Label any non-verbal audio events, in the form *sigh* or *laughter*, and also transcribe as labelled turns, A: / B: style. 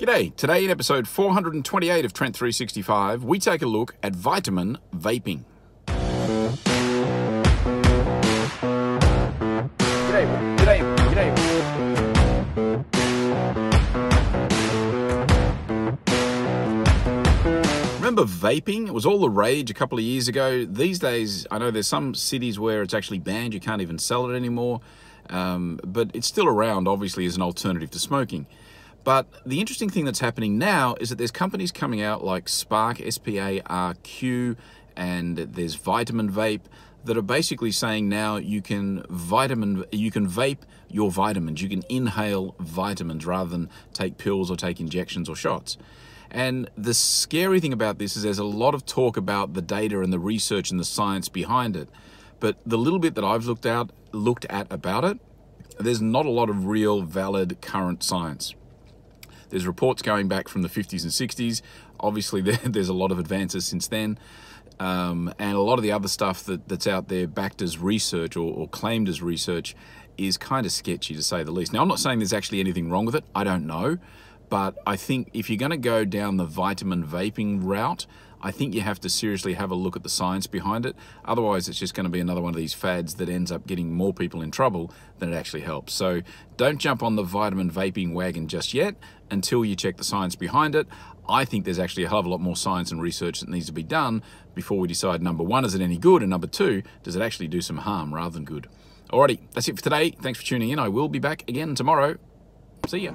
A: G'day. Today in episode 428 of Trent 365, we take a look at vitamin vaping. G'day, g'day, g'day. Remember vaping? It was all the rage a couple of years ago. These days, I know there's some cities where it's actually banned. You can't even sell it anymore. Um, but it's still around, obviously, as an alternative to smoking. But the interesting thing that's happening now is that there's companies coming out like Sparq, S-P-A-R-Q, and there's Vitamin Vape that are basically saying now you can vitamin you can vape your vitamins. You can inhale vitamins rather than take pills or take injections or shots. And the scary thing about this is there's a lot of talk about the data and the research and the science behind it. But the little bit that I've looked out looked at about it, there's not a lot of real valid current science. There's reports going back from the 50s and 60s. Obviously, *laughs* there, there's a lot of advances since then. Um, and a lot of the other stuff that, that's out there backed as research or, or claimed as research is kind of sketchy to say the least. Now, I'm not saying there's actually anything wrong with it. I don't know. But I think if you're going to go down the vitamin vaping route, I think you have to seriously have a look at the science behind it. Otherwise, it's just going to be another one of these fads that ends up getting more people in trouble than it actually helps. So don't jump on the vitamin vaping wagon just yet until you check the science behind it. I think there's actually a hell of a lot more science and research that needs to be done before we decide number one, is it any good? And number two, does it actually do some harm rather than good? Alrighty, that's it for today. Thanks for tuning in. I will be back again tomorrow. See ya.